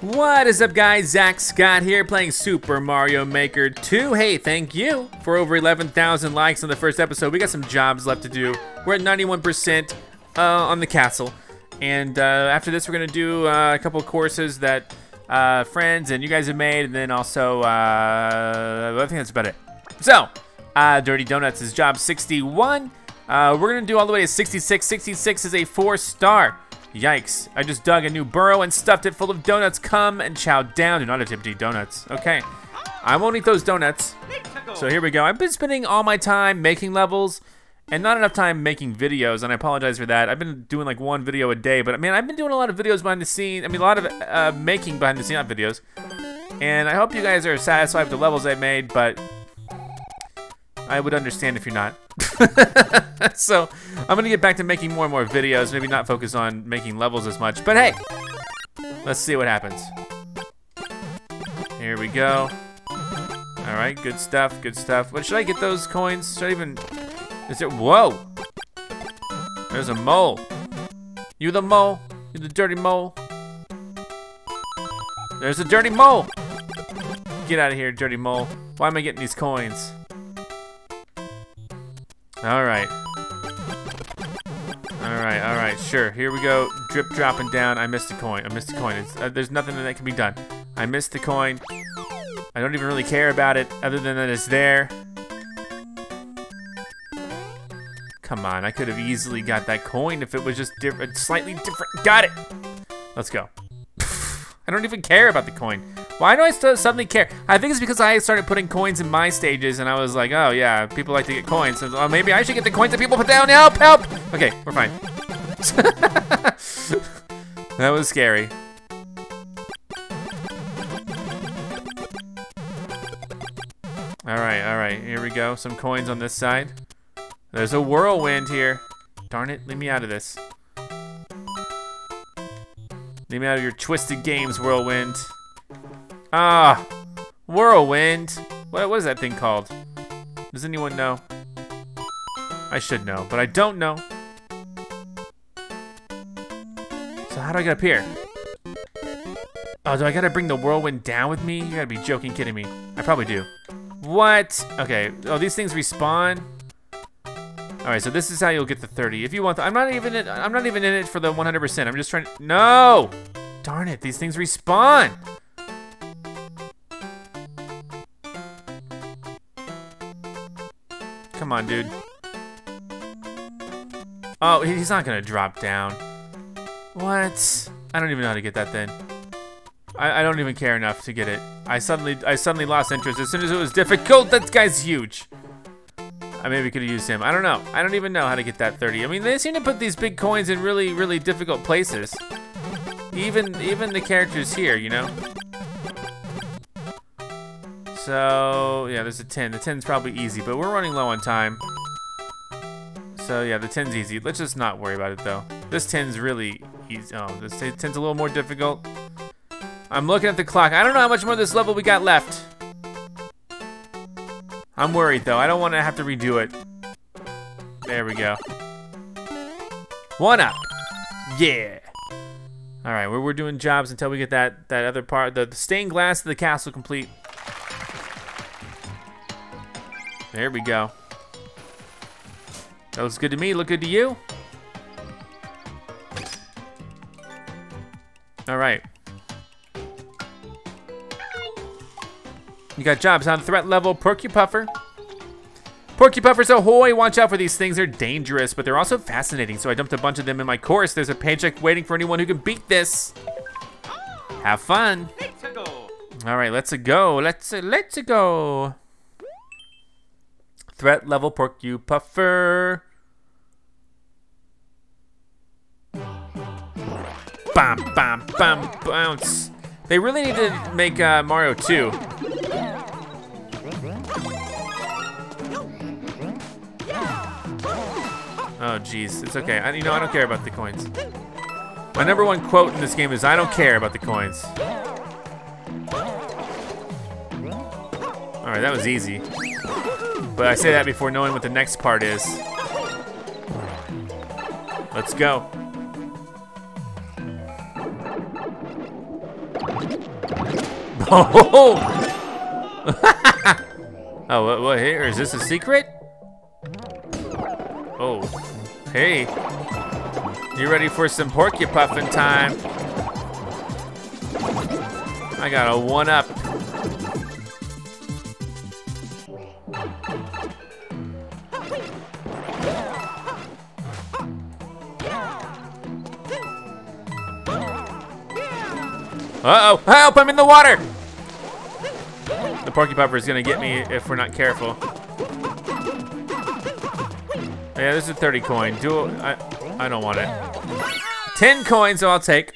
What is up guys, Zack Scott here playing Super Mario Maker 2. Hey, thank you for over 11,000 likes on the first episode. We got some jobs left to do. We're at 91% uh, on the castle. And uh, after this, we're gonna do uh, a couple courses that uh, friends and you guys have made, and then also, uh, I think that's about it. So, uh, Dirty Donuts is job 61. Uh, we're gonna do all the way to 66. 66 is a four star. Yikes, I just dug a new burrow and stuffed it full of donuts. Come and chow down. Do not attempt to eat donuts. Okay, I won't eat those donuts. So here we go. I've been spending all my time making levels and not enough time making videos, and I apologize for that. I've been doing like one video a day, but I mean, I've been doing a lot of videos behind the scenes. I mean, a lot of uh, making behind the scenes videos. And I hope you guys are satisfied with the levels I made, but I would understand if you're not. so I'm gonna get back to making more and more videos, maybe not focus on making levels as much, but hey, let's see what happens. Here we go. All right, good stuff, good stuff. What should I get those coins? Should I even, is it, whoa. There's a mole. You the mole? You the dirty mole? There's a dirty mole. Get out of here, dirty mole. Why am I getting these coins? All right. All right, all right, sure. Here we go. Drip dropping down. I missed a coin. I missed a coin. Uh, there's nothing that can be done. I missed the coin. I don't even really care about it other than that it's there. Come on, I could have easily got that coin if it was just different, slightly different. Got it. Let's go. I don't even care about the coin. Why do I suddenly care? I think it's because I started putting coins in my stages and I was like, oh yeah, people like to get coins. So oh, maybe I should get the coins that people put down. Help, help. Okay, we're fine. that was scary. All right, all right, here we go. Some coins on this side. There's a whirlwind here. Darn it, leave me out of this. Leave me out of your twisted games, whirlwind. Ah, whirlwind. What, what is that thing called? Does anyone know? I should know, but I don't know. So how do I get up here? Oh, do I gotta bring the whirlwind down with me? You gotta be joking, kidding me. I probably do. What? Okay. Oh, these things respawn. All right, so this is how you'll get the 30. If you want, the, I'm not even. In, I'm not even in it for the 100%. I'm just trying. To, no. Darn it! These things respawn. Come on, dude. Oh, he's not gonna drop down. What? I don't even know how to get that then. I, I don't even care enough to get it. I suddenly I suddenly lost interest as soon as it was difficult. That guy's huge. I maybe could have used him. I don't know. I don't even know how to get that 30. I mean, they seem to put these big coins in really, really difficult places. Even even the characters here, you know? So, yeah, there's a 10. The 10's probably easy, but we're running low on time. So, yeah, the 10's easy. Let's just not worry about it, though. This 10's really easy. Oh, this 10's a little more difficult. I'm looking at the clock. I don't know how much more of this level we got left. I'm worried, though. I don't want to have to redo it. There we go. One up. Yeah. All right, we're, we're doing jobs until we get that, that other part, the, the stained glass of the castle complete. There we go. That looks good to me. Look good to you? All right. You got jobs on threat level, Porcupuffer. Porcupuffers ahoy! Watch out for these things. They're dangerous, but they're also fascinating. So I dumped a bunch of them in my course. There's a paycheck waiting for anyone who can beat this. Have fun. All right, let's go. Let's let's go. Threat level Porcupuffer. Bam, bam, bam, bounce. They really need to make uh, Mario 2. Oh, jeez. It's okay. I, you know, I don't care about the coins. My number one quote in this game is, I don't care about the coins. Alright, that was easy. But I say that before knowing what the next part is. Let's go. Oh! oh, what, what, here, is this a secret? Oh, hey. You ready for some porcupine time? I got a one-up. Uh-oh, help, I'm in the water! The porcupine is gonna get me if we're not careful. Oh, yeah, this is a 30 coin. Do I, I don't want it. 10 coins, so I'll take.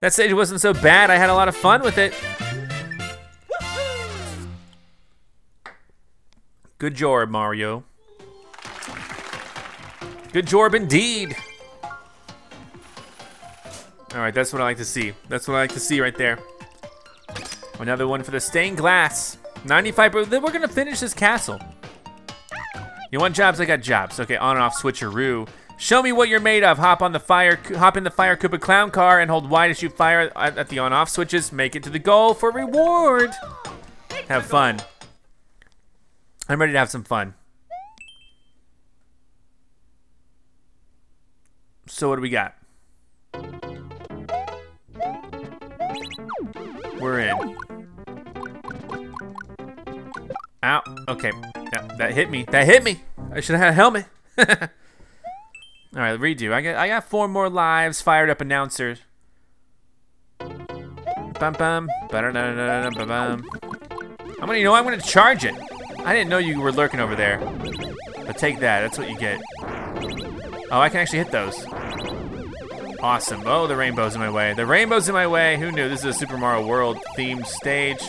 That stage wasn't so bad. I had a lot of fun with it. Good job, Mario. Good job indeed. All right, that's what I like to see. That's what I like to see right there. Another one for the stained glass. 95, then we're gonna finish this castle. You want jobs? I got jobs. Okay, on and off switcheroo. Show me what you're made of. Hop on the fire, hop in the fire Koopa clown car and hold Y to shoot fire at the on-off switches. Make it to the goal for reward. Have fun. I'm ready to have some fun. So what do we got? We're in. Ow. Okay. Yeah, that hit me. That hit me. I should have had a helmet. All right, redo. I got I got four more lives. Fired up announcers. Bum bum. Bum bum. I'm gonna, you know, I'm gonna charge it. I didn't know you were lurking over there. But take that. That's what you get. Oh, I can actually hit those. Awesome. Oh, the rainbow's in my way. The rainbow's in my way. Who knew? This is a Super Mario World themed stage.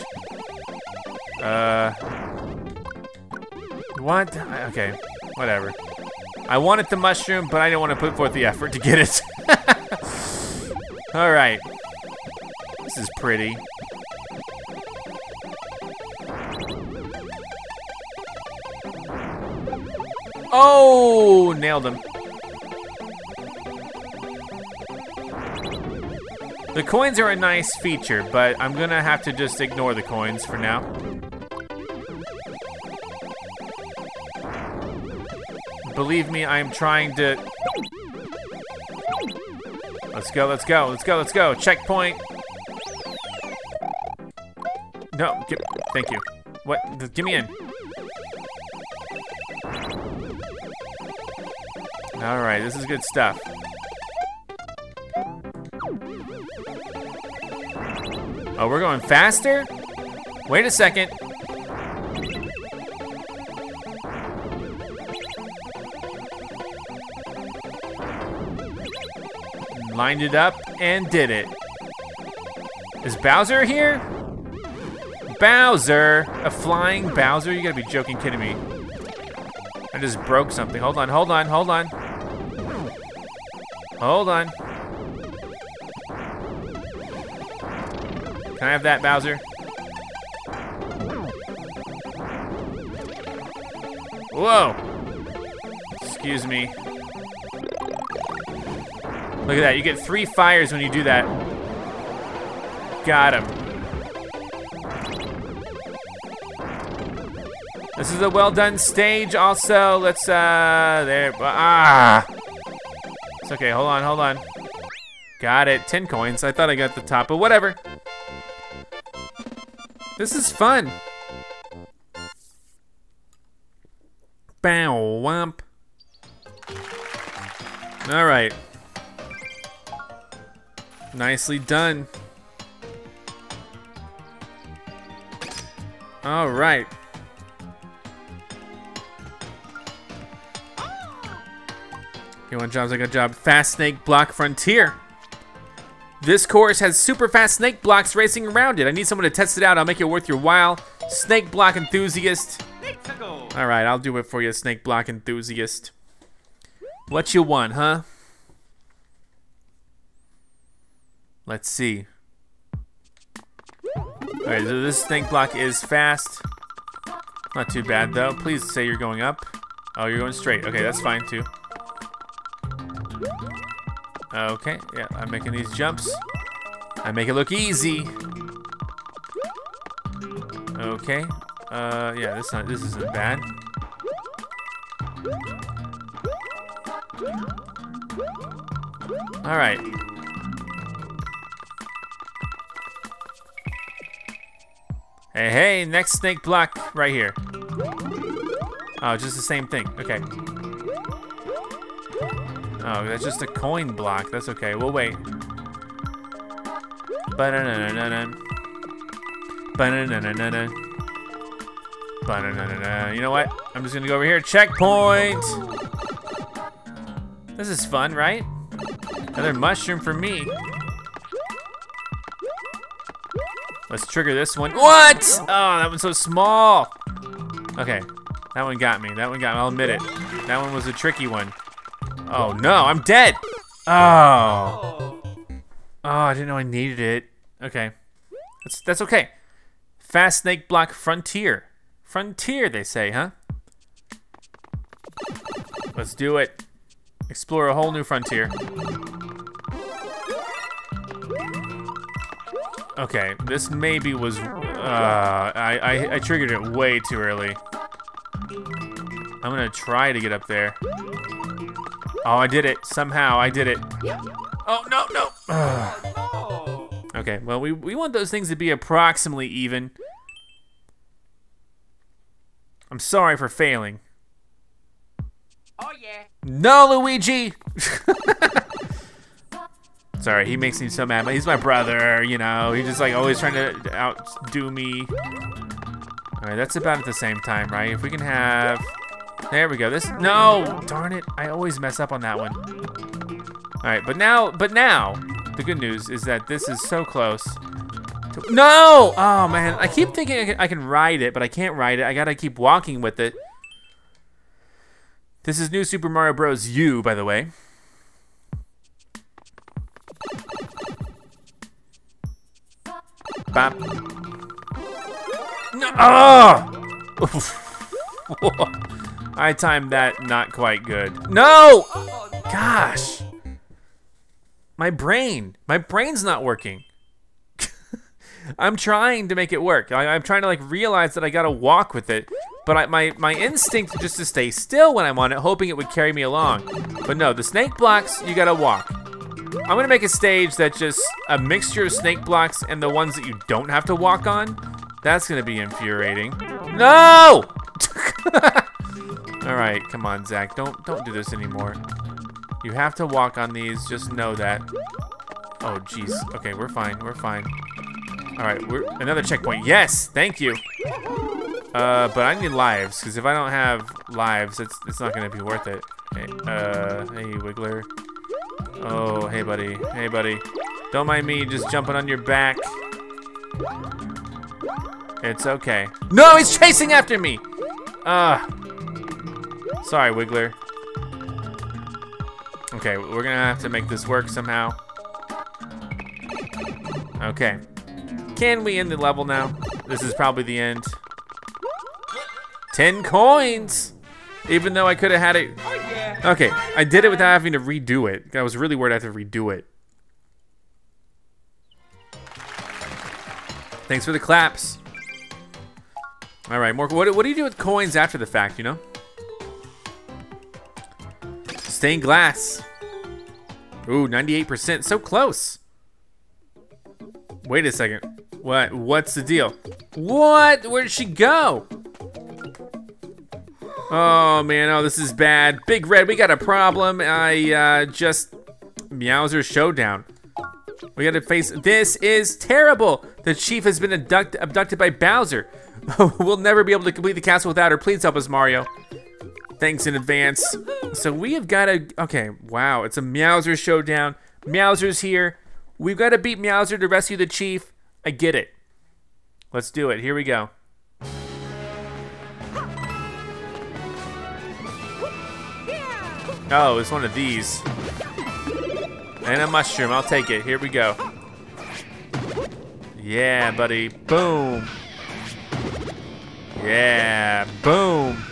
Uh. What? Okay. Whatever. I wanted the mushroom, but I didn't want to put forth the effort to get it. All right. This is pretty. Oh, nailed him. The coins are a nice feature, but I'm gonna have to just ignore the coins for now. Believe me, I am trying to... Let's go, let's go, let's go, let's go. Checkpoint. No, thank you. What? Give me in. All right, this is good stuff. Oh, we're going faster? Wait a second. Lined it up and did it. Is Bowser here? Bowser! A flying Bowser? You gotta be joking, kidding me. I just broke something. Hold on, hold on, hold on. Hold on. Can I have that, Bowser? Whoa! Excuse me. Look at that, you get three fires when you do that. Got him. This is a well done stage also. Let's, uh, there, ah! It's okay, hold on, hold on. Got it, 10 coins. I thought I got the top, but whatever. This is fun. Bow womp. All right. Nicely done. All right. You want jobs? I got a job. Fast Snake Block Frontier. This course has super fast snake blocks racing around it. I need someone to test it out. I'll make it worth your while. Snake block enthusiast. All right, I'll do it for you, snake block enthusiast. What you want, huh? Let's see. All right, so this snake block is fast. Not too bad, though. Please say you're going up. Oh, you're going straight. Okay, that's fine, too. Okay, yeah, I'm making these jumps. I make it look easy. Okay. Uh, yeah, this not this isn't bad. All right. Hey, hey, next snake block right here. Oh, just the same thing. Okay. Oh, that's just a coin block. That's okay. We'll wait. Ba-na-na-na-na-na. Ba-na-na-na-na. You know what? I'm just gonna go over here. Checkpoint! This is fun, right? Another mushroom for me. Let's trigger this one. What? Oh, that one's so small. Okay, that one got me. That one got me, I'll admit it. That one was a tricky one. Oh no, I'm dead. Oh. Oh, I didn't know I needed it. Okay, that's, that's okay. Fast Snake Block Frontier. Frontier, they say, huh? Let's do it. Explore a whole new frontier. Okay, this maybe was, uh, I, I, I triggered it way too early. I'm gonna try to get up there. Oh, I did it. Somehow, I did it. Oh, no, no. Oh, Ugh. Okay, well, we, we want those things to be approximately even. I'm sorry for failing. Oh yeah. No, Luigi! Sorry, he makes me so mad. But he's my brother, you know. He's just like always trying to outdo me. All right, that's about at the same time, right? If we can have, there we go. This no, darn it! I always mess up on that one. All right, but now, but now, the good news is that this is so close. To, no! Oh man, I keep thinking I can, I can ride it, but I can't ride it. I gotta keep walking with it. This is New Super Mario Bros. U, by the way. Bop. No. I timed that not quite good. No! Gosh. My brain. My brain's not working. I'm trying to make it work. I, am trying to like realize that I gotta walk with it. But I, my, my instinct is just to stay still when I'm on it, hoping it would carry me along. But no, the snake blocks, you gotta walk. I'm gonna make a stage that's just a mixture of snake blocks and the ones that you don't have to walk on. That's gonna be infuriating. No! All right, come on, Zack. Don't don't do this anymore. You have to walk on these. Just know that. Oh, jeez. Okay, we're fine. We're fine. All right, we're another checkpoint. Yes, thank you. Uh, but I need lives because if I don't have lives, it's it's not gonna be worth it. Hey, uh, hey, Wiggler. Oh, hey, buddy. Hey, buddy. Don't mind me just jumping on your back. It's okay. No, he's chasing after me! Ah. Sorry, Wiggler. Okay, we're gonna have to make this work somehow. Okay. Can we end the level now? This is probably the end. 10 coins! Even though I could have had it. Oh, okay, I did it without having to redo it. I was really worried I had to redo it. Thanks for the claps. All right, more. What, what do you do with coins after the fact, you know? Stained glass. Ooh, 98%. So close. Wait a second. What? What's the deal? What? Where did she go? Oh man, oh this is bad. Big Red, we got a problem. I uh, just Meowser Showdown. We gotta face. This is terrible. The chief has been abduct, abducted by Bowser. we'll never be able to complete the castle without her. Please help us, Mario. Thanks in advance. So we have got to. Okay, wow. It's a Meowser Showdown. Meowser's here. We've got to beat Meowser to rescue the chief. I get it. Let's do it. Here we go. Oh, it's one of these. And a mushroom. I'll take it. Here we go. Yeah, buddy. Boom. Yeah. Boom.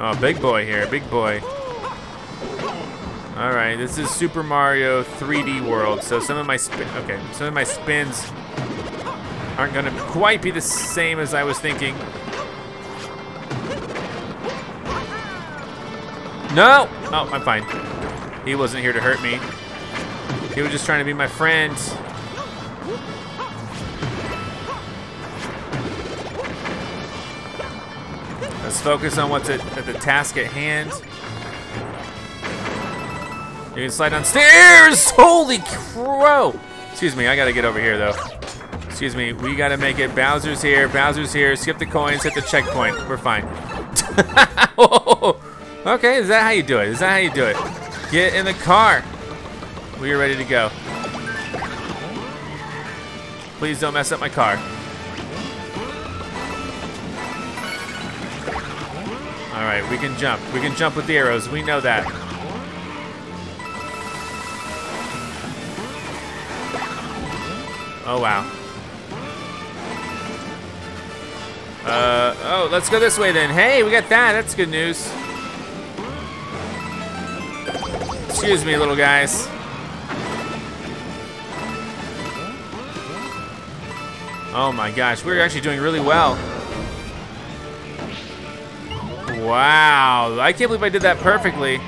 Oh, big boy here. Big boy. All right. This is Super Mario 3D World. So some of my spin. Okay. Some of my spins. aren't gonna quite be the same as I was thinking. No! Oh, I'm fine. He wasn't here to hurt me. He was just trying to be my friend. Focus on what's at, at the task at hand. You can slide downstairs! Holy crow! Excuse me, I gotta get over here though. Excuse me, we gotta make it. Bowser's here, Bowser's here. Skip the coins, hit the checkpoint. We're fine. okay, is that how you do it? Is that how you do it? Get in the car. We are ready to go. Please don't mess up my car. All right, we can jump. We can jump with the arrows. We know that. Oh, wow. Uh, oh, let's go this way then. Hey, we got that. That's good news. Excuse me, little guys. Oh my gosh, we're actually doing really well. Wow, I can't believe I did that perfectly.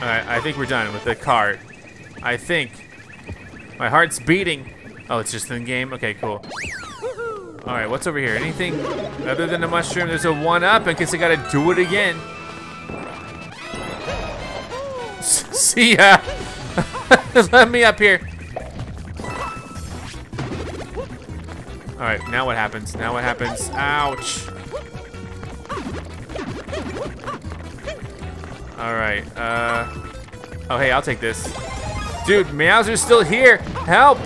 Alright, I think we're done with the cart. I think. My heart's beating. Oh, it's just in the game? Okay, cool. Alright, what's over here? Anything other than a mushroom? There's a one-up in case I gotta do it again. See ya! Let me up here. Now what happens? Now what happens? Ouch. Alright, uh... Oh, hey, I'll take this. Dude, Meowser's still here! Help!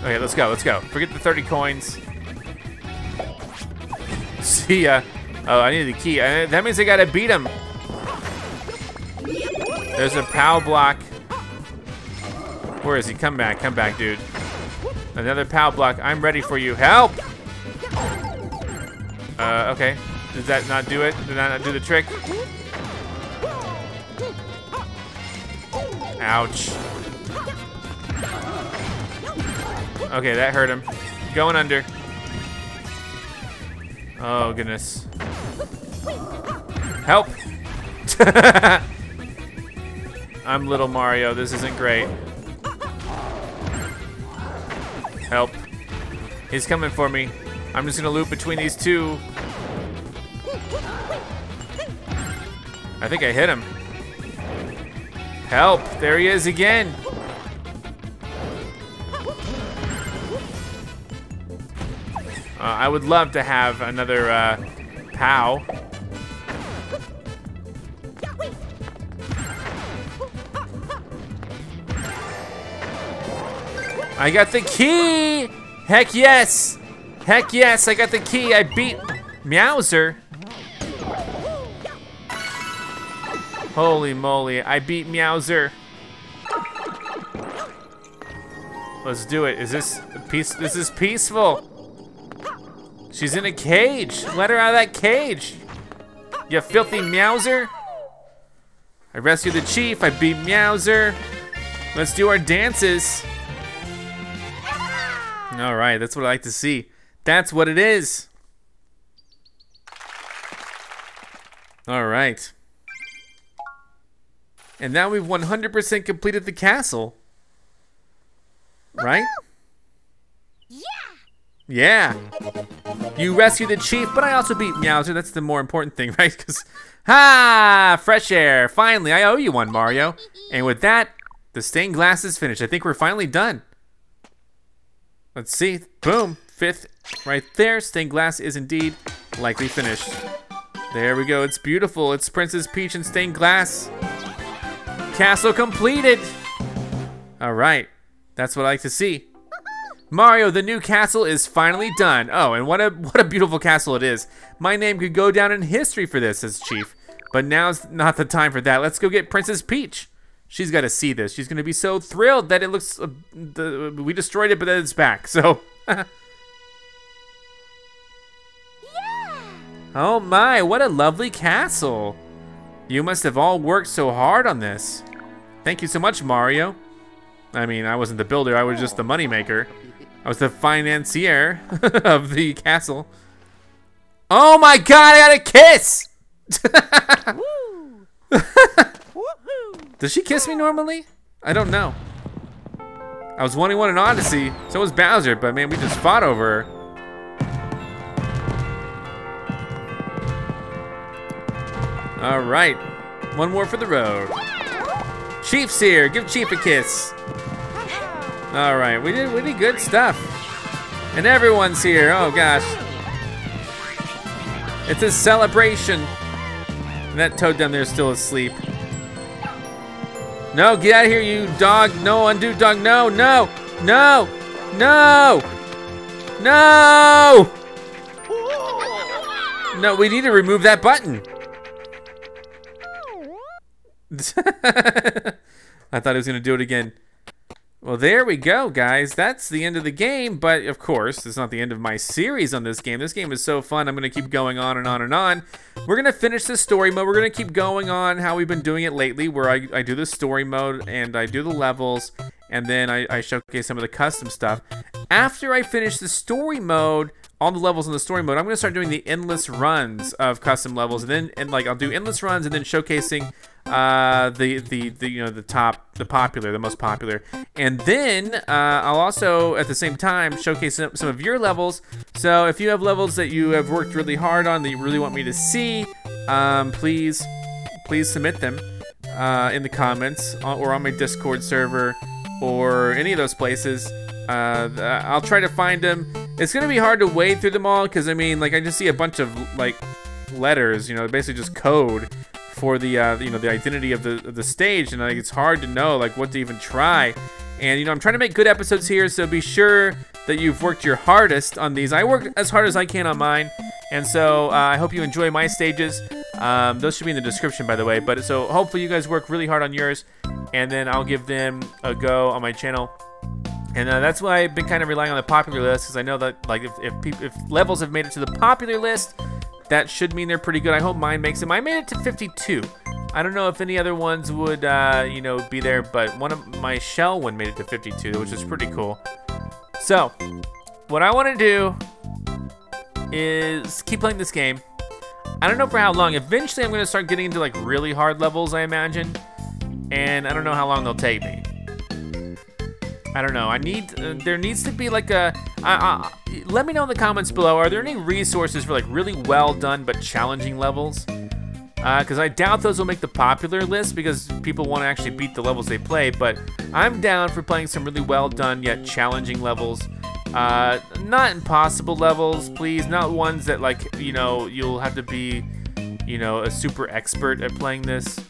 Okay, let's go, let's go. Forget the 30 coins. See ya. Oh, I need the key. Uh, that means I gotta beat him. There's a POW block. Where is he? Come back, come back, dude. Another POW block. I'm ready for you. Help! Uh, okay. Does that not do it? Did that not do the trick? Ouch. Okay, that hurt him. Going under. Oh, goodness. Help! I'm little Mario. This isn't great. He's coming for me. I'm just gonna loop between these two. I think I hit him. Help! There he is again. Uh, I would love to have another uh, POW. I got the key! Heck yes! Heck yes, I got the key. I beat Meowser. Holy moly, I beat Meowser. Let's do it. Is this peace? This is peaceful. She's in a cage. Let her out of that cage. You filthy Meowser. I rescued the chief. I beat Meowser. Let's do our dances. All right, that's what I like to see. That's what it is. All right. And now we've 100% completed the castle. Right? Yeah! Yeah. You rescued the chief, but I also beat Meowser. That's the more important thing, right? Because, ha! Fresh air. Finally, I owe you one, Mario. And with that, the stained glass is finished. I think we're finally done. Let's see. Boom. Fifth right there. Stained glass is indeed likely finished. There we go. It's beautiful. It's Princess Peach and stained glass. Castle completed. All right. That's what I like to see. Mario, the new castle is finally done. Oh, and what a what a beautiful castle it is. My name could go down in history for this as chief. But now's not the time for that. Let's go get Princess Peach. She's got to see this. She's going to be so thrilled that it looks uh, the, we destroyed it but then it's back. So Yeah! Oh my, what a lovely castle. You must have all worked so hard on this. Thank you so much, Mario. I mean, I wasn't the builder, I was just the moneymaker. I was the financier of the castle. Oh my god, I got a kiss! Does she kiss me normally? I don't know. I was 1 1 in Odyssey, so was Bowser, but man, we just fought over her. All right, one more for the road. Chief's here, give Chief a kiss. All right, we did we did good stuff. And everyone's here, oh gosh. It's a celebration. And that toad down there is still asleep. No, get out of here, you dog. No, undo dog. No, no, no, no, no. No, we need to remove that button. I thought he was going to do it again. Well, there we go, guys. That's the end of the game, but of course, it's not the end of my series on this game. This game is so fun, I'm going to keep going on and on and on. We're going to finish the story mode. We're going to keep going on how we've been doing it lately, where I, I do the story mode, and I do the levels, and then I, I showcase some of the custom stuff. After I finish the story mode, all the levels in the story mode, I'm going to start doing the endless runs of custom levels, and then, and like, I'll do endless runs, and then showcasing uh, the, the, the, you know, the top, the popular, the most popular. And then uh, I'll also, at the same time, showcase some, some of your levels. So if you have levels that you have worked really hard on that you really want me to see, um, please, please submit them uh, in the comments uh, or on my Discord server or any of those places. Uh, I'll try to find them. It's gonna be hard to wade through them all because I mean, like, I just see a bunch of like letters, you know, basically just code for the uh, you know the identity of the of the stage, and like it's hard to know like what to even try. And you know I'm trying to make good episodes here, so be sure that you've worked your hardest on these. I worked as hard as I can on mine, and so uh, I hope you enjoy my stages. Um, those should be in the description, by the way. But so hopefully you guys work really hard on yours, and then I'll give them a go on my channel. And uh, that's why I've been kind of relying on the popular list, because I know that like if if, if levels have made it to the popular list, that should mean they're pretty good. I hope mine makes them. I made it to 52. I don't know if any other ones would, uh, you know, be there, but one of my shell one made it to 52, which is pretty cool. So, what I want to do is keep playing this game. I don't know for how long. Eventually, I'm going to start getting into like really hard levels, I imagine. And I don't know how long they'll take me. I don't know. I need. Uh, there needs to be like a. Uh, uh, let me know in the comments below. Are there any resources for like really well done but challenging levels? Because uh, I doubt those will make the popular list because people want to actually beat the levels they play. But I'm down for playing some really well done yet challenging levels. Uh, not impossible levels, please. Not ones that like you know you'll have to be, you know, a super expert at playing this.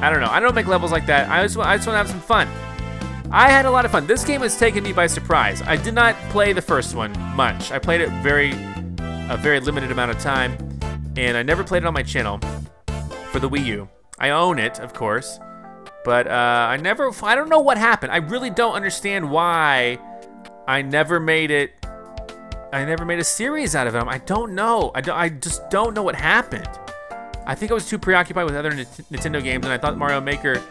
I don't know. I don't make levels like that. I just I just want to have some fun. I had a lot of fun. This game has taken me by surprise. I did not play the first one much. I played it very, a very limited amount of time, and I never played it on my channel for the Wii U. I own it, of course, but uh, I never, I don't know what happened. I really don't understand why I never made it, I never made a series out of them. I don't know. I, don't, I just don't know what happened. I think I was too preoccupied with other Nintendo games, and I thought Mario Maker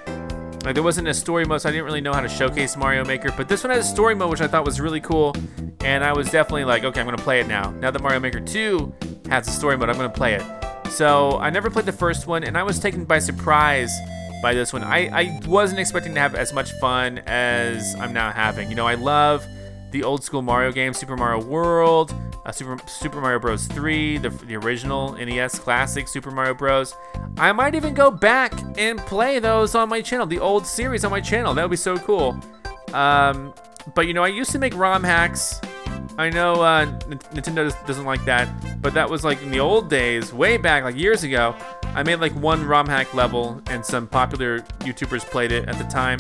like there wasn't a story mode, so I didn't really know how to showcase Mario Maker. But this one has a story mode, which I thought was really cool. And I was definitely like, okay, I'm gonna play it now. Now that Mario Maker 2 has a story mode, I'm gonna play it. So I never played the first one, and I was taken by surprise by this one. I, I wasn't expecting to have as much fun as I'm now having. You know, I love the old school Mario games, Super Mario World, uh, Super Super Mario Bros. 3, the, the original NES classic Super Mario Bros. I might even go back and play those on my channel, the old series on my channel. That would be so cool. Um, but you know, I used to make ROM hacks. I know uh, Nintendo doesn't like that, but that was like in the old days, way back, like years ago. I made like one ROM hack level, and some popular YouTubers played it at the time,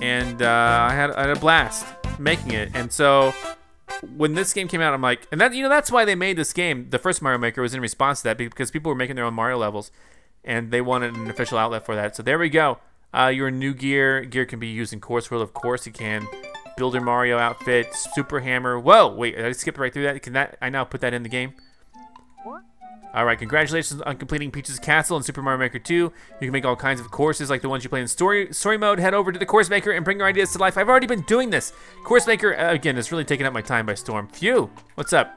and uh, I had I had a blast making it. And so when this game came out, I'm like, and that you know that's why they made this game. The first Mario Maker was in response to that because people were making their own Mario levels, and they wanted an official outlet for that. So there we go. Uh, your new gear gear can be used in Course World, of course you can. Builder Mario outfit, Super Hammer. Whoa, wait, I skipped right through that. Can that I now put that in the game? All right, congratulations on completing Peach's Castle in Super Mario Maker 2. You can make all kinds of courses like the ones you play in story story mode. Head over to the Course Maker and bring your ideas to life. I've already been doing this. Course Maker, uh, again, it's really taking up my time by storm. Phew, what's up?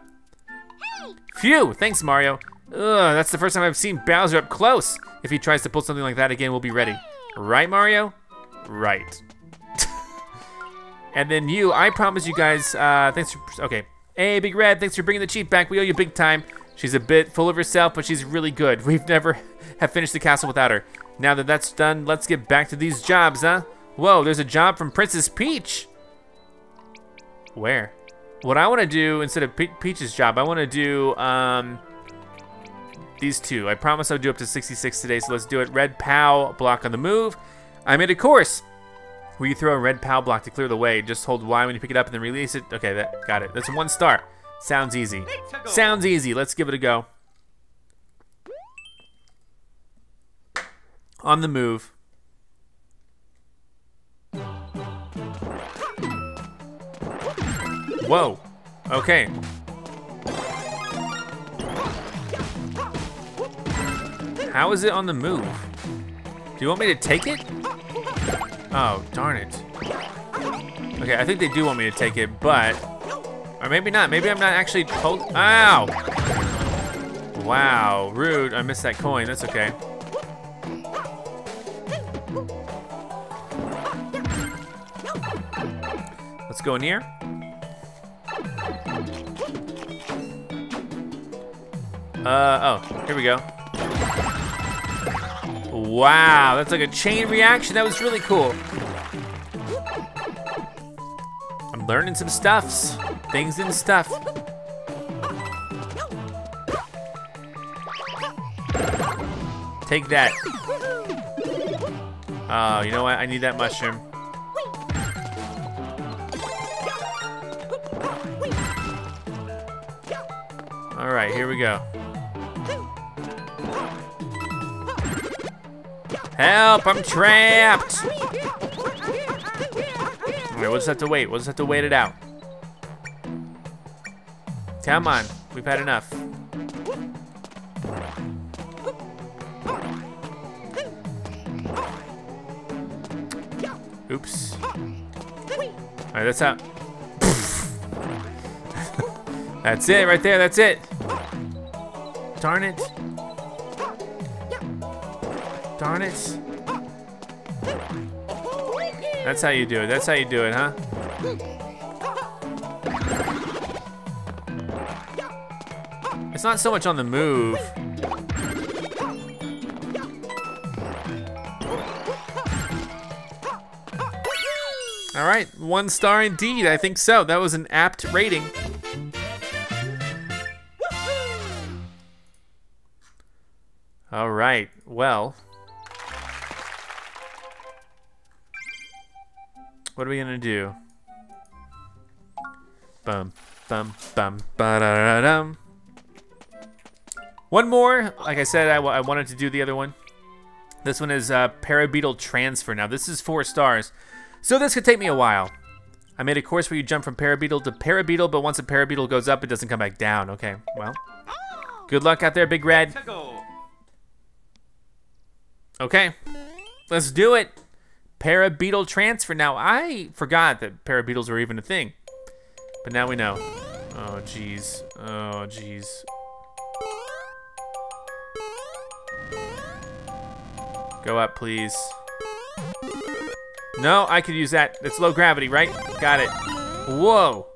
Phew, thanks Mario. Ugh, that's the first time I've seen Bowser up close. If he tries to pull something like that again, we'll be ready. Right, Mario? Right. and then you, I promise you guys, uh, thanks for, okay. Hey, Big Red, thanks for bringing the cheat back. We owe you big time. She's a bit full of herself, but she's really good. We've never have finished the castle without her. Now that that's done, let's get back to these jobs, huh? Whoa, there's a job from Princess Peach. Where? What I want to do instead of Pe Peach's job, I want to do um, these two. I promise I'll do up to 66 today, so let's do it. Red POW block on the move. I made a course where you throw a red POW block to clear the way. Just hold Y when you pick it up and then release it. Okay, that got it. That's one star. Sounds easy. Sounds easy. Let's give it a go. On the move. Whoa. Okay. How is it on the move? Do you want me to take it? Oh, darn it. Okay, I think they do want me to take it, but or maybe not. Maybe I'm not actually hold. Ow! Wow, rude. I missed that coin. That's okay. Let's go in here. Uh, oh, here we go. Wow, that's like a chain reaction. That was really cool. I'm learning some stuffs. Things and stuff. Take that. Oh, you know what? I need that mushroom. All right, here we go. Help, I'm trapped. All right, we'll just have to wait. We'll just have to wait it out. Come on, we've had enough. Oops. Alright, that's out. that's it right there, that's it. Darn it. Darn it. That's how you do it. That's how you do it, huh? It's not so much on the move. All right, one star indeed. I think so. That was an apt rating. All right, well. What are we gonna do? Bum, bum, bum, ba da da dum. One more. Like I said, I, I wanted to do the other one. This one is uh, Parabeetle Transfer. Now, this is four stars. So this could take me a while. I made a course where you jump from Parabeetle to Parabeetle, but once a Parabeetle goes up, it doesn't come back down. Okay, well. Good luck out there, Big Red. Okay, let's do it. Parabeetle Transfer. Now, I forgot that Parabeetles were even a thing. But now we know. Oh, jeez. Oh, jeez. Go up, please. No, I could use that. It's low gravity, right? Got it. Whoa.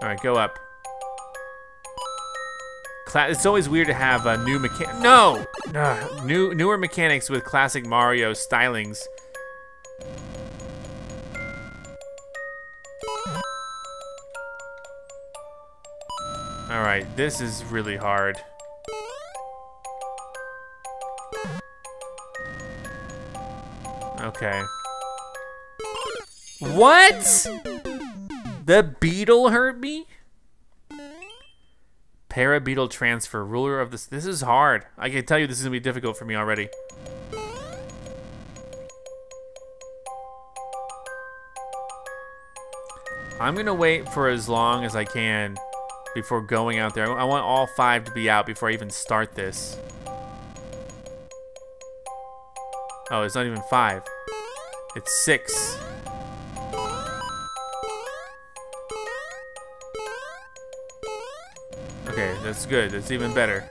All right, go up. Cla it's always weird to have a new mechanic. No! Ugh, new, newer mechanics with classic Mario stylings. All right, this is really hard. Okay. What? The beetle hurt me? Parabeetle transfer, ruler of this. This is hard. I can tell you this is gonna be difficult for me already. I'm gonna wait for as long as I can before going out there. I want all five to be out before I even start this. Oh, it's not even five. It's six. Okay, that's good. That's even better.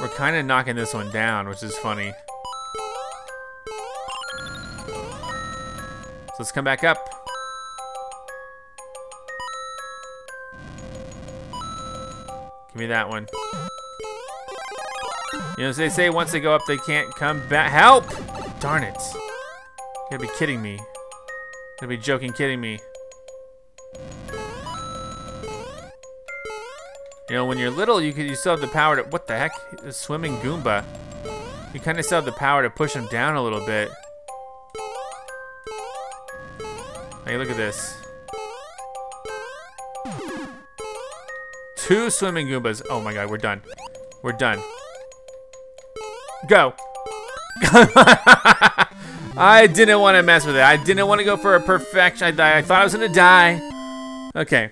We're kind of knocking this one down, which is funny. So let's come back up. Me that one. You know, they say once they go up, they can't come back. Help! Darn it. You gotta be kidding me. You gotta be joking, kidding me. You know, when you're little, you could you still have the power to what the heck? Swimming Goomba. You kind of still have the power to push him down a little bit. Hey, look at this. Two swimming Goombas. Oh my god, we're done. We're done. Go. I didn't want to mess with it. I didn't want to go for a perfection. I, I thought I was going to die. Okay.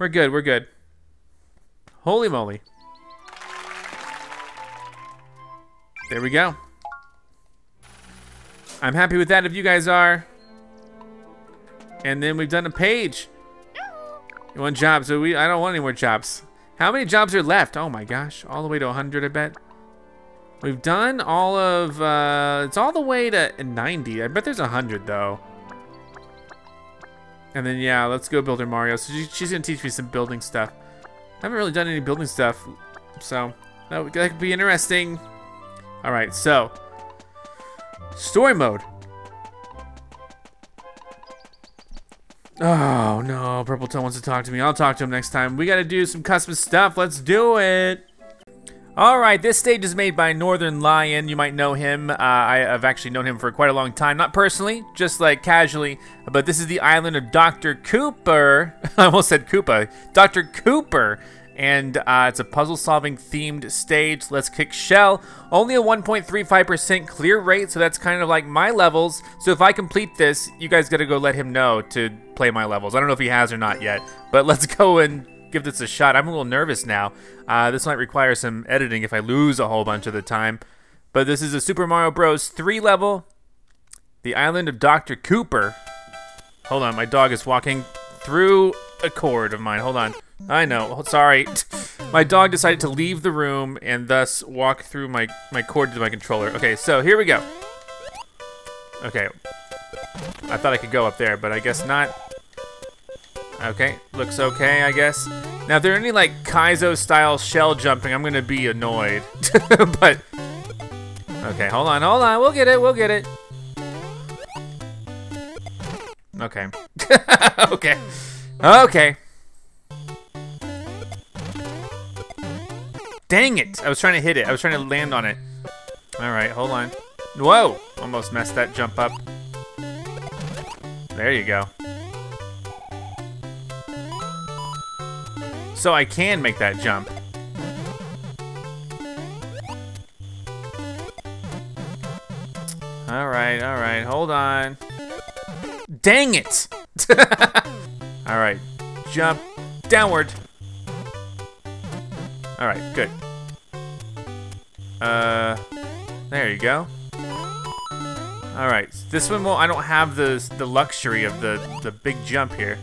We're good. We're good. Holy moly. There we go. I'm happy with that if you guys are. And then we've done a page. Want jobs? So we I don't want any more jobs. How many jobs are left? Oh my gosh, all the way to 100 I bet. We've done all of, uh, it's all the way to 90. I bet there's 100 though. And then yeah, let's go Builder Mario. So she, she's gonna teach me some building stuff. I haven't really done any building stuff, so that, that could be interesting. All right, so story mode. Oh no, Purple Toad wants to talk to me. I'll talk to him next time. We gotta do some custom stuff. Let's do it. All right, this stage is made by Northernlion. You might know him. Uh, I have actually known him for quite a long time. Not personally, just like casually. But this is the island of Dr. Cooper. I almost said Koopa. Dr. Cooper. And uh, it's a puzzle-solving themed stage. Let's kick shell. Only a 1.35% clear rate, so that's kind of like my levels. So if I complete this, you guys gotta go let him know to play my levels. I don't know if he has or not yet, but let's go and give this a shot. I'm a little nervous now. Uh, this might require some editing if I lose a whole bunch of the time. But this is a Super Mario Bros. 3 level. The Island of Dr. Cooper. Hold on, my dog is walking through a cord of mine. Hold on. I know. Sorry. My dog decided to leave the room and thus walk through my, my cord to my controller. Okay, so here we go. Okay. I thought I could go up there, but I guess not. Okay, looks okay, I guess. Now, if there are any, like, Kaizo-style shell jumping, I'm gonna be annoyed. but, okay, hold on, hold on, we'll get it, we'll get it. Okay. okay. Okay. Dang it! I was trying to hit it. I was trying to land on it. Alright, hold on. Whoa! Almost messed that jump up. There you go. So I can make that jump. Alright, alright, hold on. Dang it! alright, jump downward. Alright, good. Uh, there you go. Alright, this one will I don't have the, the luxury of the, the big jump here.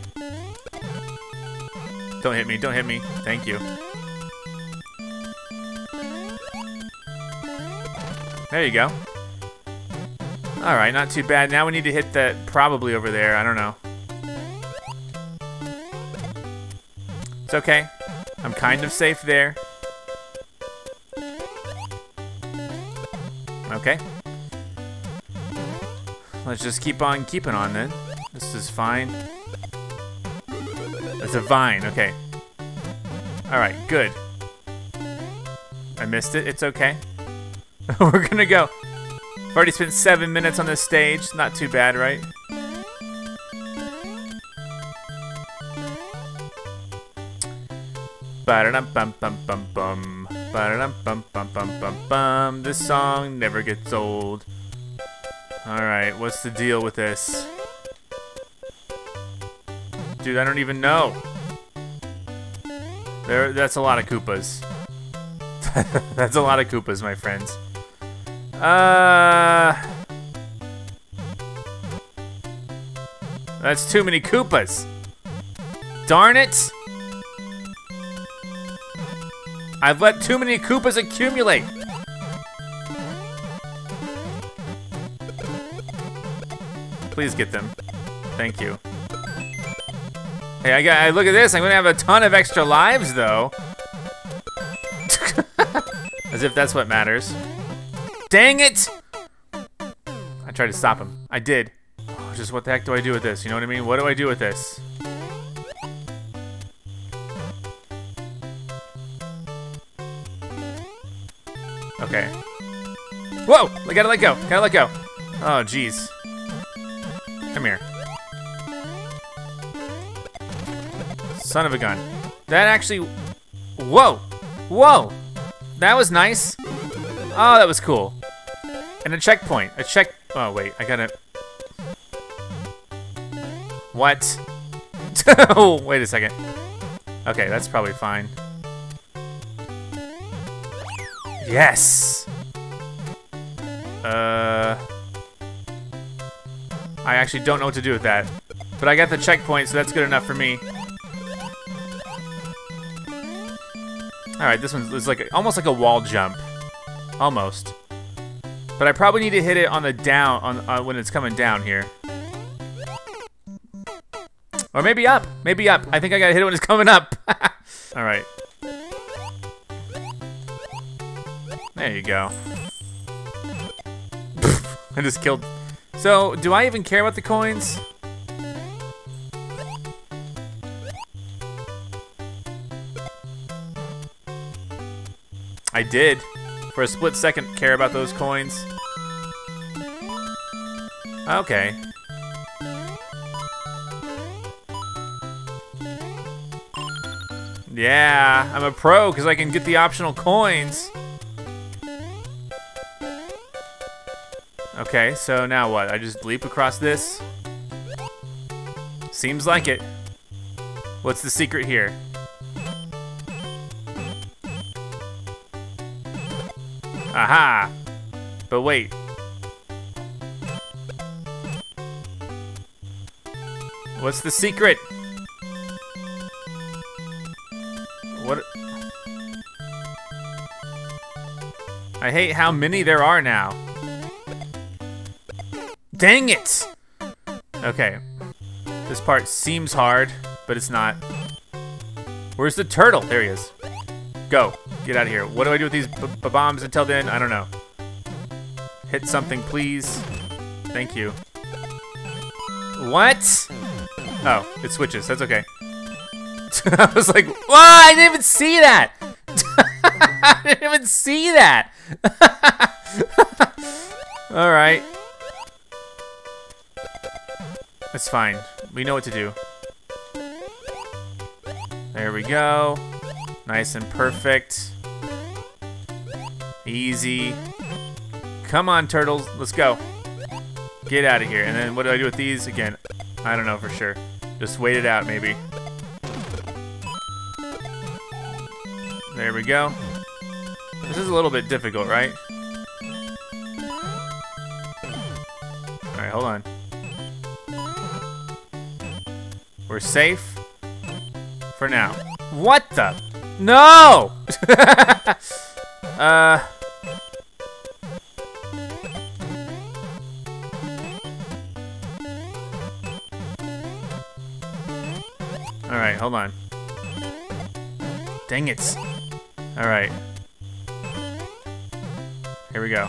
Don't hit me, don't hit me. Thank you. There you go. Alright, not too bad. Now we need to hit that probably over there. I don't know. It's okay. I'm kind of safe there. Okay. Let's just keep on keeping on then. This is fine. It's a vine, okay. Alright, good. I missed it, it's okay. We're gonna go. I've already spent seven minutes on this stage. Not too bad, right? Ba-da-dum bum bum bum bum. Ba-da-dum bum bum bum bum bum. This song never gets old. Alright, what's the deal with this? Dude, I don't even know. There, that's a lot of Koopas. that's a lot of Koopas, my friends. Uh... That's too many Koopas. Darn it! I've let too many Koopas accumulate. Please get them. Thank you. Hey, I got. I look at this. I'm gonna have a ton of extra lives, though. As if that's what matters. Dang it! I tried to stop him. I did. Oh, just what the heck do I do with this? You know what I mean? What do I do with this? Okay. Whoa! I gotta let go. Gotta let go. Oh, jeez. Come here. Son of a gun. That actually... Whoa! Whoa! That was nice. Oh, that was cool. And a checkpoint. A check... Oh, wait. I gotta... What? oh, wait a second. Okay, that's probably fine. Yes! Uh... I actually don't know what to do with that. But I got the checkpoint, so that's good enough for me. Alright, this one's like almost like a wall jump. Almost. But I probably need to hit it on the down, on uh, when it's coming down here. Or maybe up. Maybe up. I think I gotta hit it when it's coming up. Alright. There you go. I just killed so, do I even care about the coins? I did. For a split second, care about those coins. Okay. Yeah, I'm a pro because I can get the optional coins. Okay, so now what? I just leap across this? Seems like it. What's the secret here? Aha! But wait. What's the secret? What? I hate how many there are now. Dang it! Okay. This part seems hard, but it's not. Where's the turtle? There he is. Go. Get out of here. What do I do with these bombs until then? I don't know. Hit something, please. Thank you. What? Oh, it switches. That's okay. I was like, wow, I didn't even see that! I didn't even see that! Alright. It's fine. We know what to do. There we go. Nice and perfect. Easy. Come on, turtles. Let's go. Get out of here. And then what do I do with these? Again, I don't know for sure. Just wait it out, maybe. There we go. This is a little bit difficult, right? Alright, hold on. We're safe. For now. What the? No! uh... Alright, hold on. Dang it. Alright. Here we go.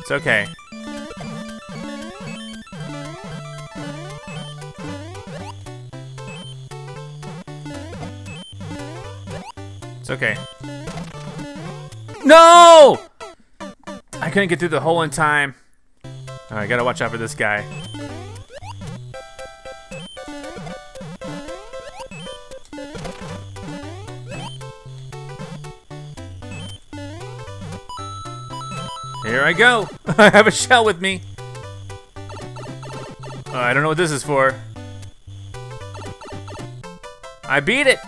It's okay. Okay. No! I couldn't get through the hole in time. Alright, gotta watch out for this guy. Here I go. I have a shell with me. Uh, I don't know what this is for. I beat it.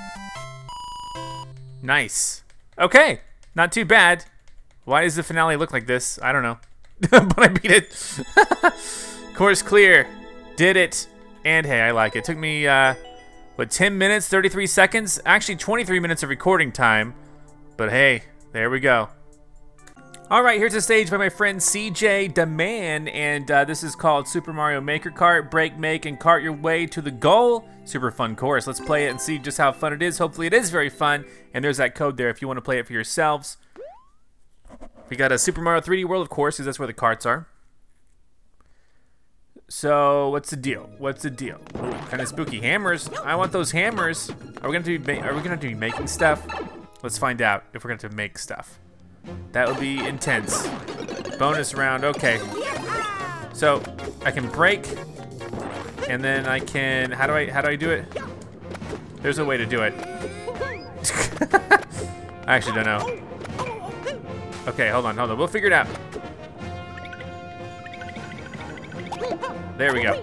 Nice. Okay, not too bad. Why does the finale look like this? I don't know. but I beat it. Course clear. Did it. And hey, I like it. Took me, uh, what, 10 minutes, 33 seconds? Actually, 23 minutes of recording time. But hey, there we go. All right, here's a stage by my friend CJ Demand, and uh, this is called Super Mario Maker Kart. Break, make, and cart your way to the goal. Super fun course. Let's play it and see just how fun it is. Hopefully, it is very fun. And there's that code there if you want to play it for yourselves. We got a Super Mario 3D World, of course, because that's where the carts are. So, what's the deal? What's the deal? Kind of spooky hammers. I want those hammers. Are we gonna be are we gonna be making stuff? Let's find out if we're have to make stuff. That would be intense. Bonus round, okay. So I can break, and then I can. How do I? How do I do it? There's a way to do it. I actually don't know. Okay, hold on, hold on. We'll figure it out. There we go.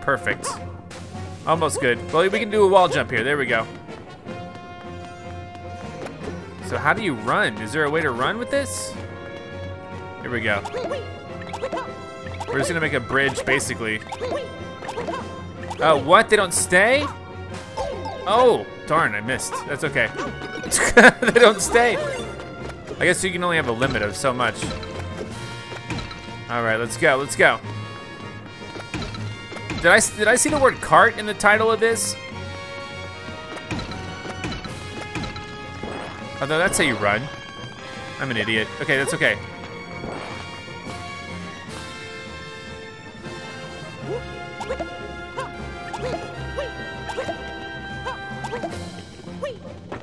Perfect. Almost good. Well, we can do a wall jump here. There we go. So how do you run? Is there a way to run with this? Here we go. We're just gonna make a bridge, basically. Oh, what? They don't stay? Oh, darn, I missed. That's okay. they don't stay. I guess you can only have a limit of so much. All right, let's go, let's go. Did I, did I see the word cart in the title of this? Although that's how you run. I'm an idiot. Okay, that's okay.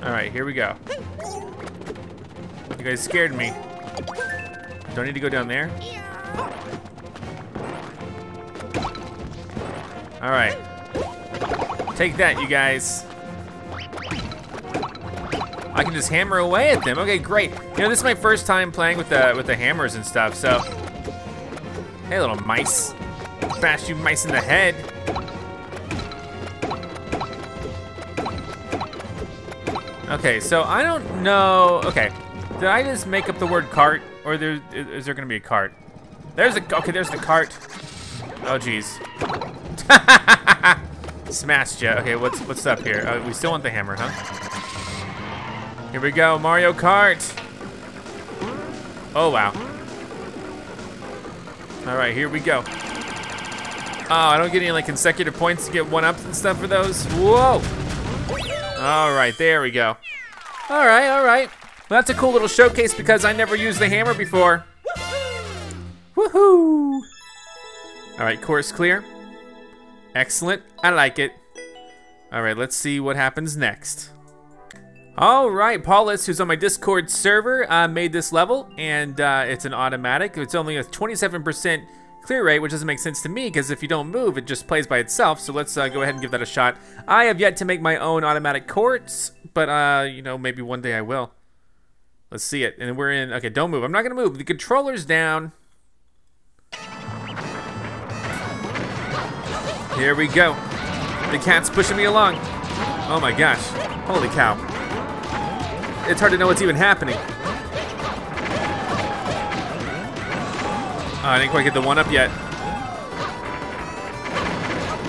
All right, here we go. You guys scared me. Don't need to go down there? All right. Take that, you guys. I can just hammer away at them. Okay, great. You know, this is my first time playing with the with the hammers and stuff, so. Hey, little mice. Bash you mice in the head. Okay, so I don't know. Okay, did I just make up the word cart, or there is there gonna be a cart? There's a okay. There's the cart. Oh jeez. Smashed ya. Okay, what's what's up here? Uh, we still want the hammer, huh? Here we go, Mario Kart. Oh wow. All right, here we go. Oh, I don't get any like consecutive points to get one ups and stuff for those. Whoa. All right, there we go. All right, all right. Well, that's a cool little showcase because I never used the hammer before. Woohoo! All right, course clear. Excellent, I like it. All right, let's see what happens next. All right, Paulus, who's on my Discord server, uh, made this level, and uh, it's an automatic. It's only a 27% clear rate, which doesn't make sense to me because if you don't move, it just plays by itself. So let's uh, go ahead and give that a shot. I have yet to make my own automatic courts, but uh, you know, maybe one day I will. Let's see it. And we're in. Okay, don't move. I'm not gonna move. The controller's down. Here we go. The cat's pushing me along. Oh my gosh. Holy cow. It's hard to know what's even happening. Oh, I didn't quite get the one up yet.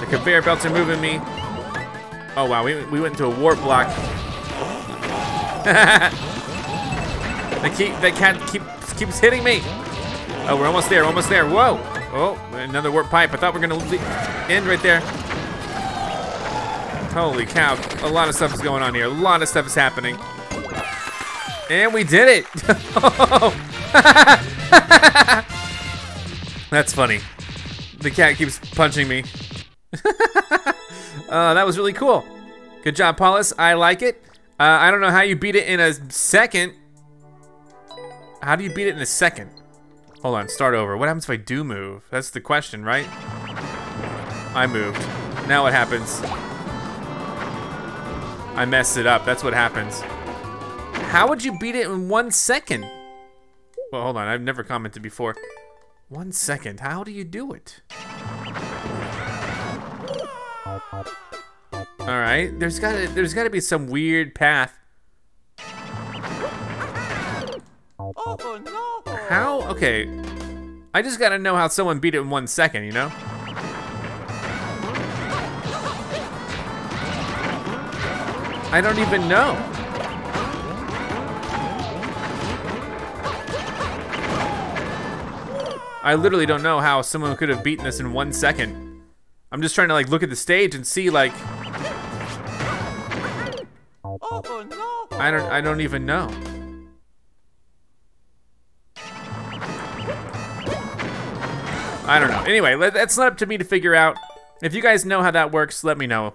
The conveyor belts are moving me. Oh wow, we, we went into a warp block. the, key, the cat keep, keeps hitting me. Oh, we're almost there, almost there. Whoa. Oh, another warp pipe. I thought we are gonna end right there. Holy cow, a lot of stuff is going on here. A lot of stuff is happening. And we did it. That's funny. The cat keeps punching me. uh, that was really cool. Good job, Paulus. I like it. Uh, I don't know how you beat it in a second. How do you beat it in a second? Hold on, start over. What happens if I do move? That's the question, right? I moved. Now what happens? I messed it up. That's what happens. How would you beat it in one second? Well, hold on. I've never commented before. One second. How do you do it? All right, there's gotta there's gotta be some weird path. Oh no! How? Okay, I just gotta know how someone beat it in one second, you know? I don't even know. I literally don't know how someone could have beaten this in one second. I'm just trying to like look at the stage and see like! I don't I don't even know. I don't know. Anyway, that's not up to me to figure out. If you guys know how that works, let me know.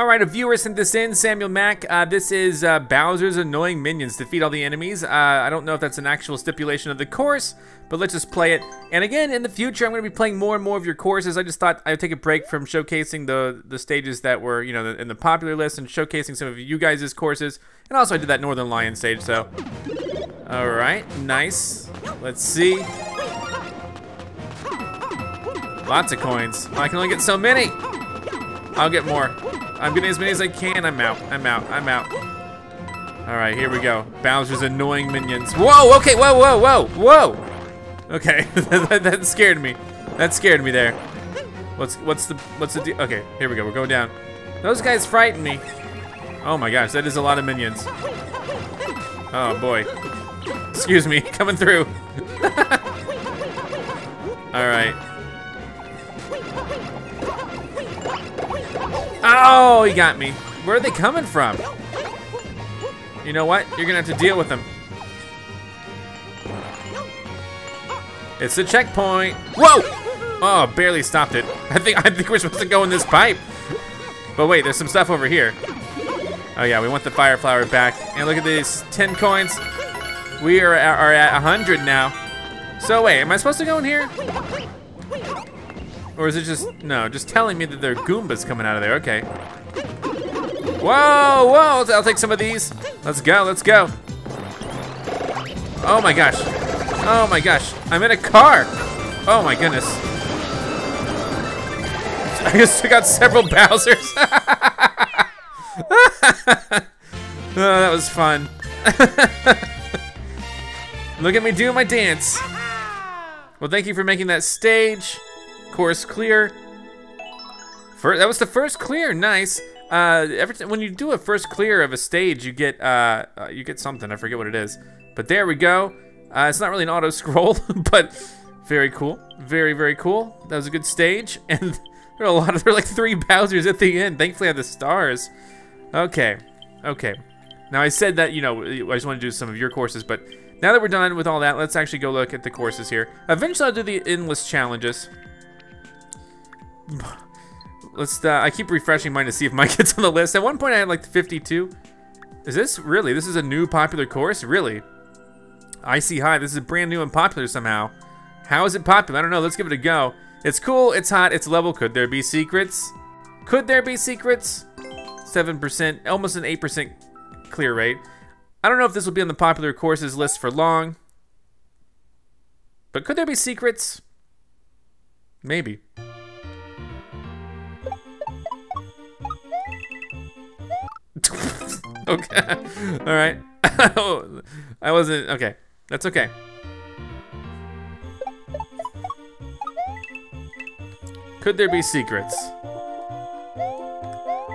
All right, a viewer sent this in, Samuel Mack. Uh, this is uh, Bowser's annoying minions. Defeat all the enemies. Uh, I don't know if that's an actual stipulation of the course, but let's just play it. And again, in the future, I'm going to be playing more and more of your courses. I just thought I'd take a break from showcasing the the stages that were, you know, in the popular list and showcasing some of you guys' courses. And also, I did that Northernlion stage, so. All right, nice. Let's see. Lots of coins. I can only get so many. I'll get more. I'm getting as many as I can. I'm out. I'm out. I'm out. All right, here we go. Bowser's annoying minions. Whoa, okay, whoa, whoa, whoa, whoa. Okay, that, that scared me. That scared me there. What's what's the what's the deal? Okay, here we go. We're going down. Those guys frighten me. Oh my gosh, that is a lot of minions. Oh boy. Excuse me, coming through. All right. Oh, he got me. Where are they coming from? You know what? You're gonna have to deal with them. It's a checkpoint. Whoa! Oh, barely stopped it. I think I think we're supposed to go in this pipe. But wait, there's some stuff over here. Oh yeah, we want the fire flower back. And look at these 10 coins. We are, are at 100 now. So wait, am I supposed to go in here? Or is it just, no, just telling me that there are Goombas coming out of there, okay. Whoa, whoa, I'll take some of these. Let's go, let's go. Oh my gosh. Oh my gosh, I'm in a car. Oh my goodness. I just took out several Bowsers. oh, that was fun. Look at me doing my dance. Well, thank you for making that stage. Course clear. First, that was the first clear. Nice. Uh, every when you do a first clear of a stage, you get uh, uh, you get something. I forget what it is. But there we go. Uh, it's not really an auto scroll, but very cool. Very very cool. That was a good stage, and there are a lot of there are like three Bowser's at the end. Thankfully, I have the stars. Okay, okay. Now I said that you know I just want to do some of your courses, but now that we're done with all that, let's actually go look at the courses here. Eventually, I'll do the endless challenges. Let's. Uh, I keep refreshing mine to see if mine gets on the list. At one point, I had like 52. Is this really? This is a new popular course? Really? Icy High. This is brand new and popular somehow. How is it popular? I don't know. Let's give it a go. It's cool. It's hot. It's level. Could there be secrets? Could there be secrets? 7%, almost an 8% clear rate. I don't know if this will be on the popular courses list for long. But could there be secrets? Maybe. Okay. All right. I wasn't okay. That's okay. Could there be secrets?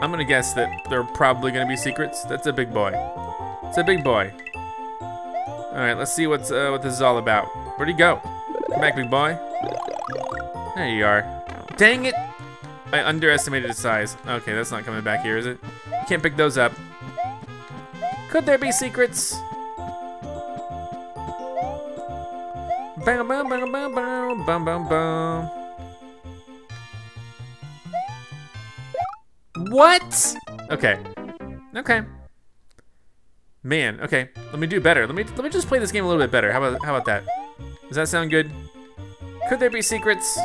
I'm gonna guess that there are probably gonna be secrets. That's a big boy. It's a big boy. All right, let's see what's uh, what this is all about. Where'd he go? Come back, big boy. There you are. Dang it! I underestimated his size. Okay, that's not coming back here, is it? You can't pick those up. Could there be secrets? Bam, bam, bam, bam, bam, bam, bam. What? Okay. Okay. Man, okay. Let me do better. Let me let me just play this game a little bit better. How about how about that? Does that sound good? Could there be secrets?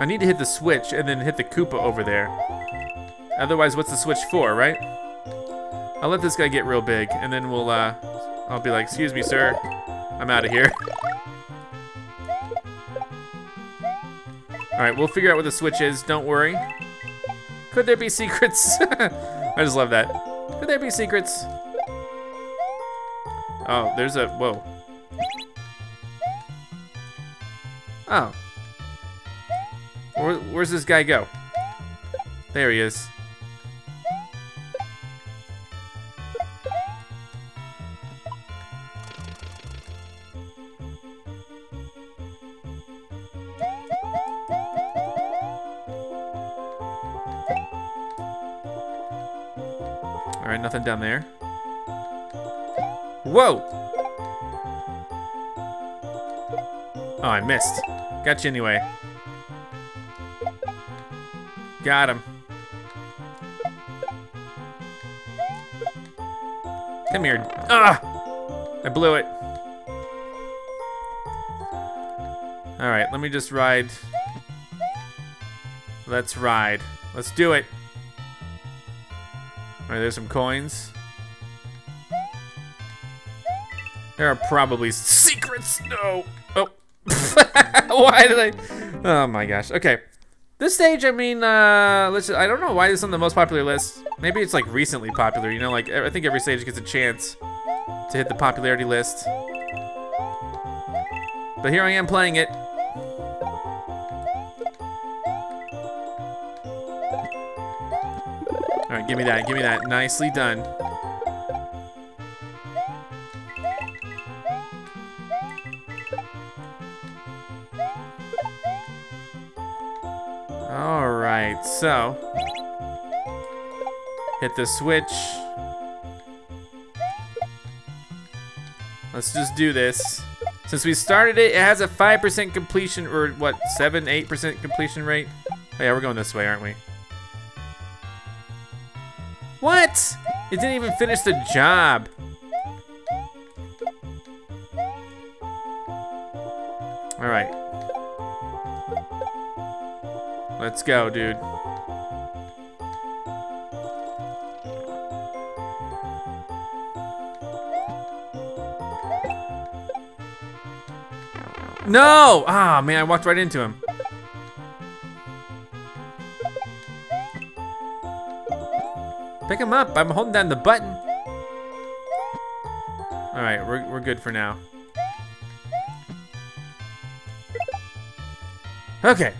I need to hit the switch and then hit the Koopa over there. Otherwise, what's the switch for, right? I'll let this guy get real big, and then we'll, uh, I'll be like, excuse me, sir. I'm out of here. All right, we'll figure out what the switch is. Don't worry. Could there be secrets? I just love that. Could there be secrets? Oh, there's a, whoa. Oh. Where, where's this guy go? There he is. Whoa! Oh, I missed. Got you anyway. Got him. Come here. Ah! I blew it. All right, let me just ride. Let's ride. Let's do it. All right, there's some coins. There are probably secrets. No. Oh. why did I? Oh my gosh. Okay. This stage, I mean, uh, let's. Just, I don't know why this is on the most popular list. Maybe it's like recently popular. You know, like I think every stage gets a chance to hit the popularity list. But here I am playing it. All right, give me that. Give me that. Nicely done. All right, so hit the switch. Let's just do this. Since we started it, it has a 5% completion, or what, 7, 8% completion rate? Oh yeah, we're going this way, aren't we? What? It didn't even finish the job. Let's go, dude. No! Ah, man, I walked right into him. Pick him up. I'm holding down the button. All right, we're, we're good for now. Okay.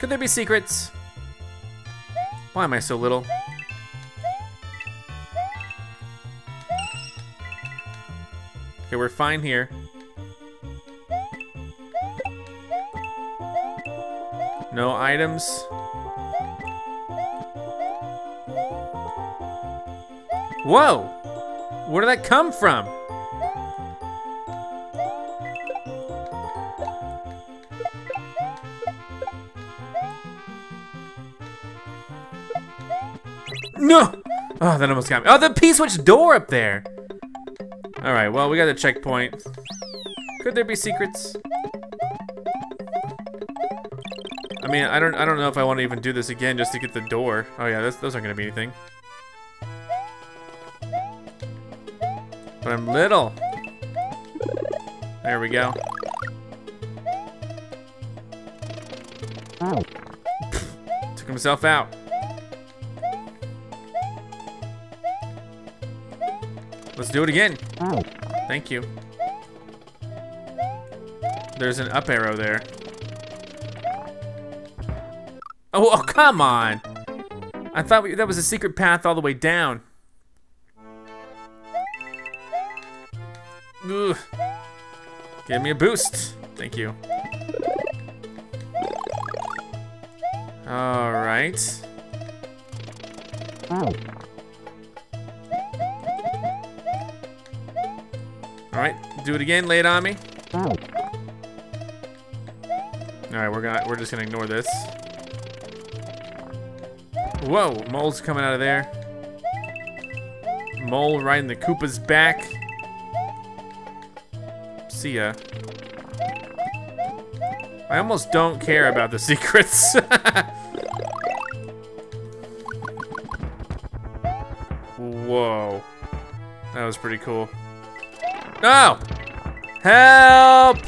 Could there be secrets? Why am I so little? Okay, we're fine here. No items. Whoa! Where did that come from? Oh, that almost got me. Oh, the P-switch door up there! Alright, well, we got a checkpoint. Could there be secrets? I mean, I don't I don't know if I want to even do this again just to get the door. Oh yeah, those, those aren't gonna be anything. But I'm little. There we go. Took himself out. Let's do it again. Thank you. There's an up arrow there. Oh, oh come on. I thought we, that was a secret path all the way down. Ugh. Give me a boost. Thank you. All right. Do it again. Lay it on me. All right, we're gonna we're just gonna ignore this. Whoa, mole's coming out of there. Mole riding the Koopa's back. See ya. I almost don't care about the secrets. Whoa. That was pretty cool. No! Help!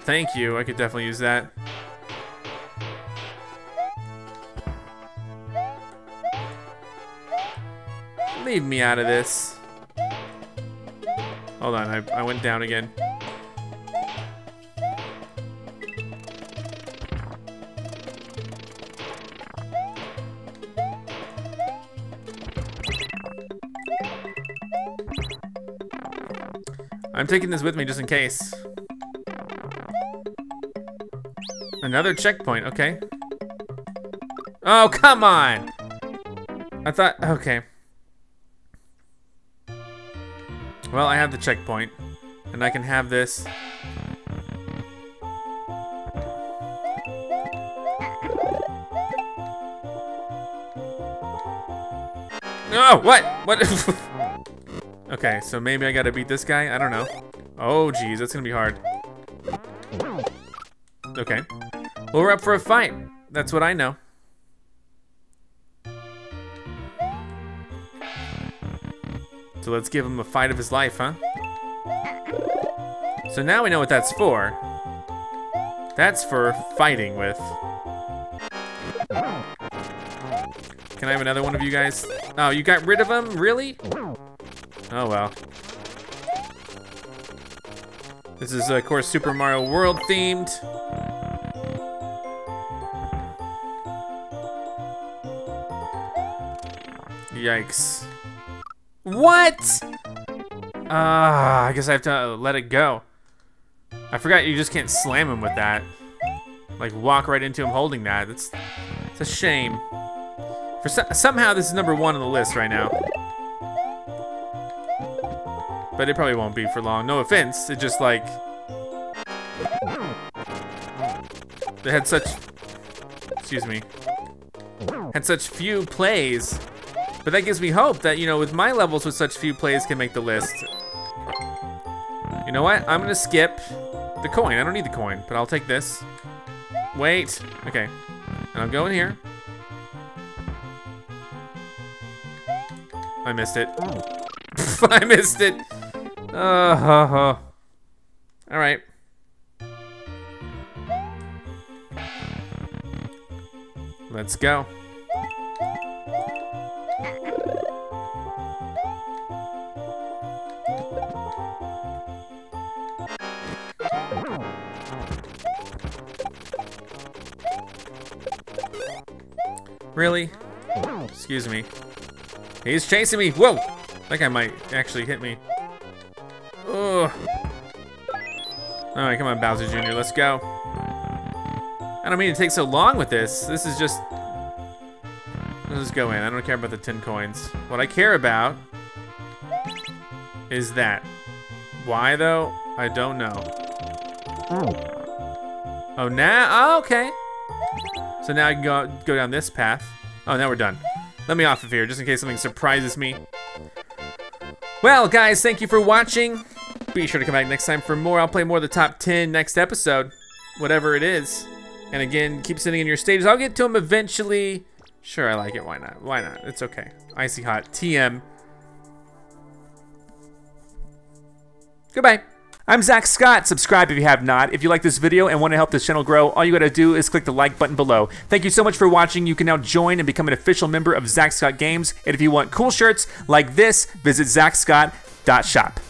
Thank you. I could definitely use that. Leave me out of this. Hold on, I, I went down again. I'm taking this with me just in case. Another checkpoint, okay. Oh, come on! I thought, okay. Well, I have the checkpoint, and I can have this. Oh, what? What? okay, so maybe I gotta beat this guy? I don't know. Oh, geez, that's gonna be hard. Okay. Well, we're up for a fight. That's what I know. So let's give him a fight of his life, huh? So now we know what that's for. That's for fighting with. Can I have another one of you guys? Oh, you got rid of him? Really? Oh, well. This is, of course, Super Mario World themed. Yikes. What? Ah, uh, I guess I have to let it go. I forgot you just can't slam him with that. Like, walk right into him holding that. That's, it's a shame. For so somehow, this is number one on the list right now. But it probably won't be for long. No offense, it just like... They had such... Excuse me. Had such few plays. But that gives me hope that, you know, with my levels with such few plays can make the list. You know what? I'm gonna skip the coin. I don't need the coin, but I'll take this. Wait. Okay. And I'm going here. I missed it. I missed it. Uh, huh, huh. All right. Let's go. Really? Excuse me. He's chasing me. Whoa! Think I might actually hit me. Alright, come on, Bowser Jr., let's go. I don't mean to take so long with this. This is just... Let's just go in. I don't care about the 10 coins. What I care about is that. Why, though? I don't know. Oh, now? Oh, okay. So now I can go, go down this path. Oh, now we're done. Let me off of here, just in case something surprises me. Well, guys, thank you for watching. Be sure to come back next time for more. I'll play more of the top 10 next episode, whatever it is. And again, keep sitting in your stages. I'll get to them eventually. Sure, I like it. Why not? Why not? It's okay. Icy Hot. TM. Goodbye. I'm Zack Scott. Subscribe if you have not. If you like this video and want to help this channel grow, all you gotta do is click the like button below. Thank you so much for watching. You can now join and become an official member of Zack Scott Games. And if you want cool shirts like this, visit zackscott.shop.